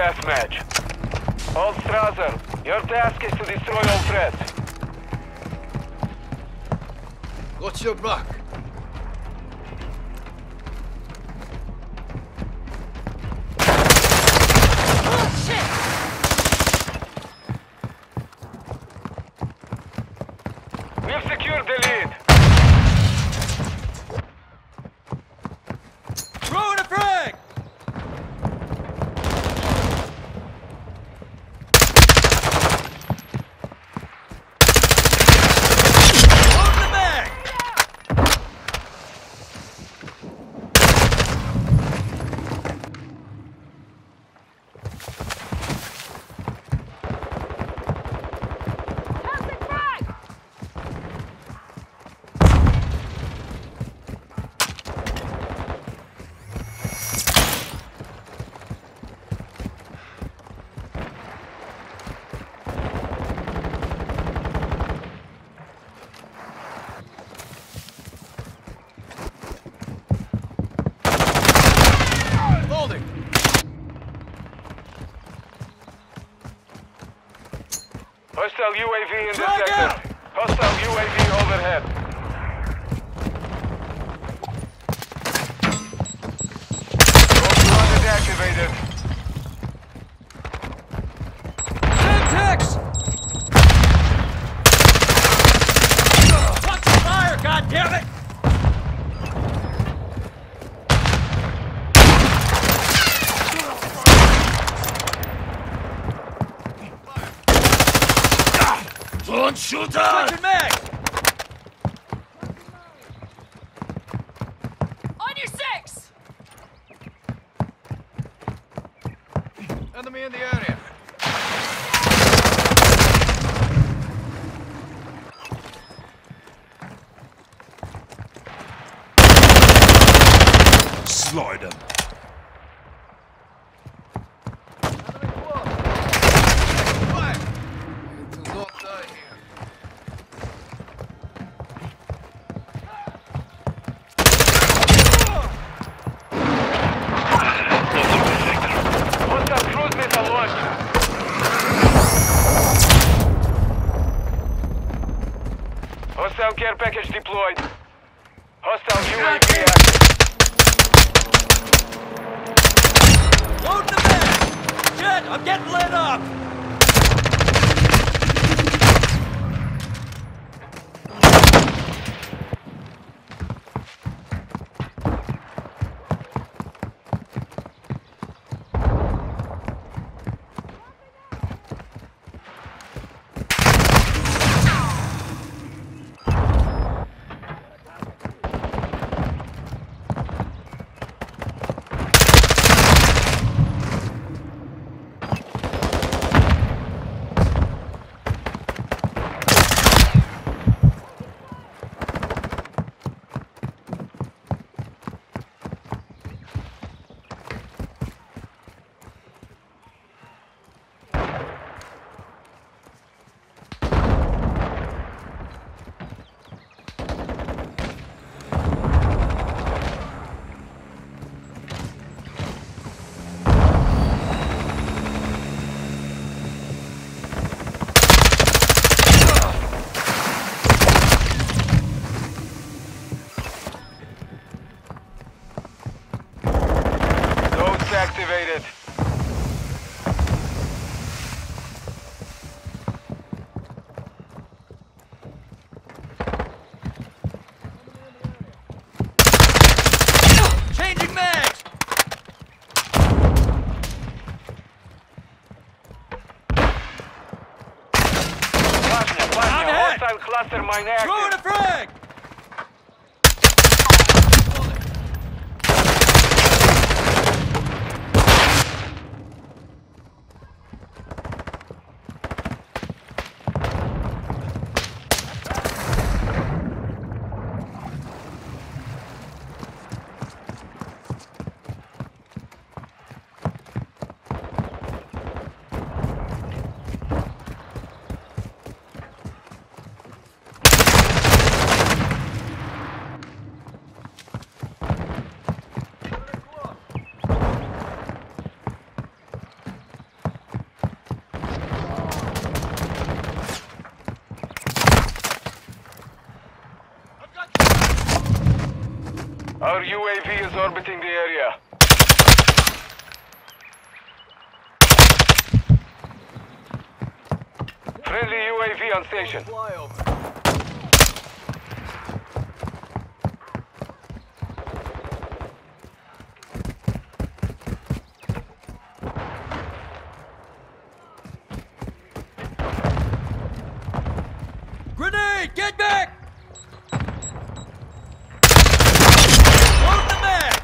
deathmatch. Old Strasser, your task is to destroy all threats. What's your mark? We've secured the lead. Throwing a frag! Loading the mag! Holding! Hostile UAV in the sector. Hostile UAV overhead. Ultra activated. Syntax! Watch the fire, goddammit! Don't shoot Switching mag! On your six! Enemy in the area. Slide 'em. Fire! You do not die here. Hostile cruise missile launched. Hostile care package deployed. Hostile UAV active. Loading the mag! Shit, I'm getting lit up! Cluster mine Throwing active. a frag! UAV is orbiting the area. Friendly UAV on station. Grenade! Get back! Load the mag!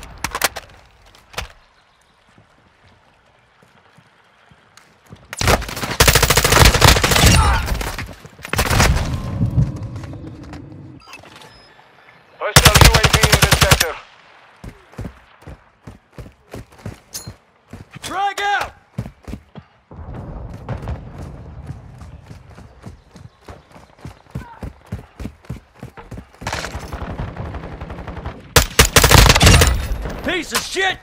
Hostile UAV in this sector. Frag out! Piece of shit!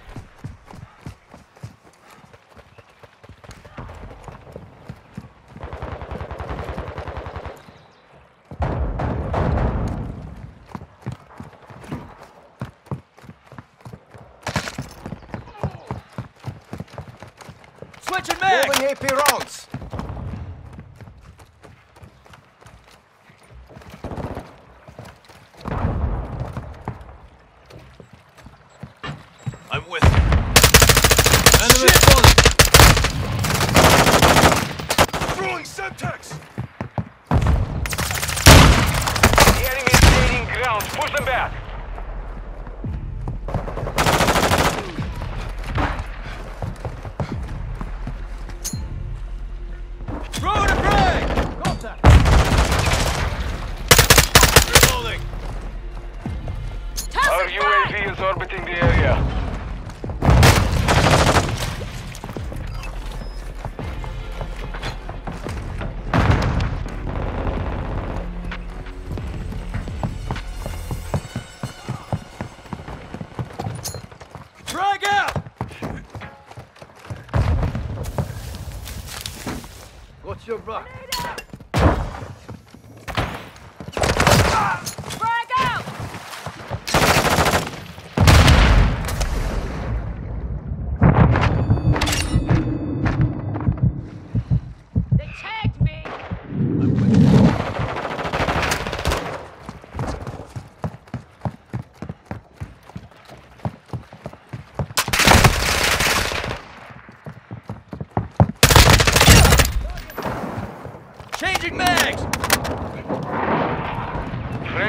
Switching mag! Moving AP rounds. What's your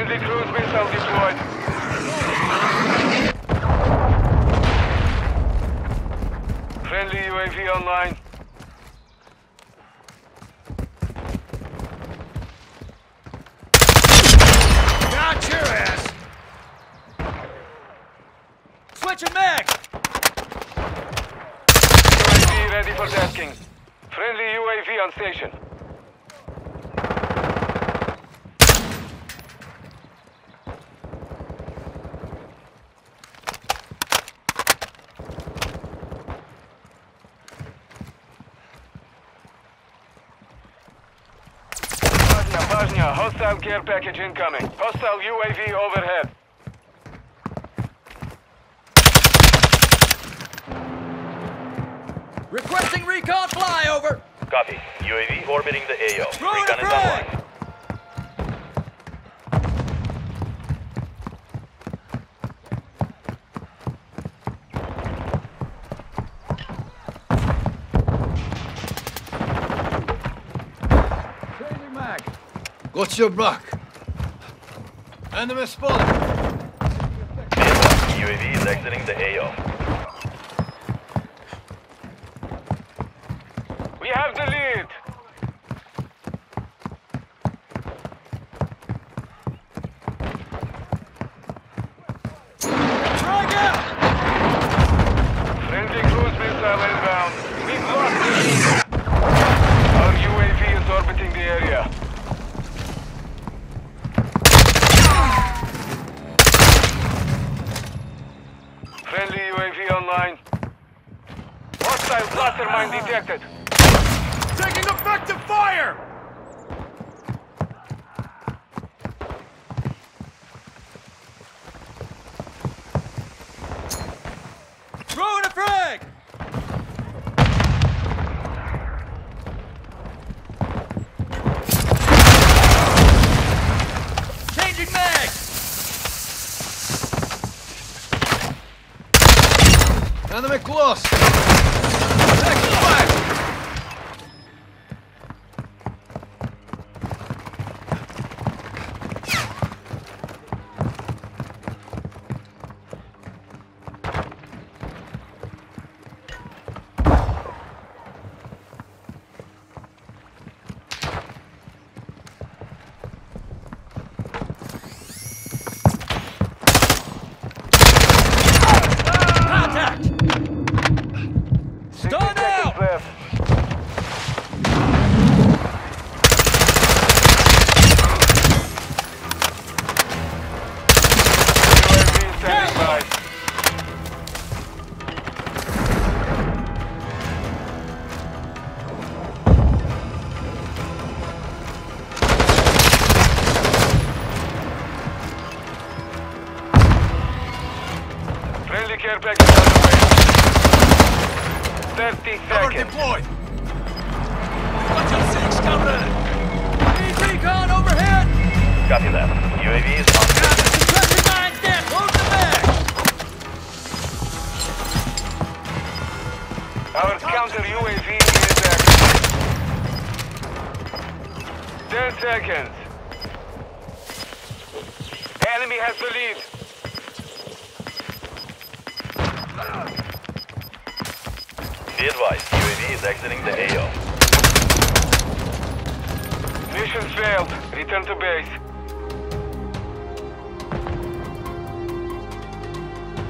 Friendly cruise missile deployed. Friendly UAV online. Got your ass. Switching mags! UAV ready for tasking. Friendly UAV on station. Hostile care package incoming. Hostile UAV overhead. Requesting recon flyover! Copy. UAV orbiting the AO. Throwing Recon is online. Changing mag. Got your back. Enemy spotted. UAV is exiting the AO. We have the lead. Frag out! Friendly cruise missile inbound. We've lost the lead. Our UAV is orbiting the area. Friendly UAV online. Hostile cluster mine detected. Taking effective fire. Enemy close! Taking fire! Friendly care package on the way. 30 Cover deployed! Watch your six coming! Need recon overhead! Copy that. UAV is on. Suppressor mine's dead! Load the bag! Our counter UAV is active. 10 seconds. Enemy has the lead. exiting the AO. Mission failed. Return to base.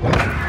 you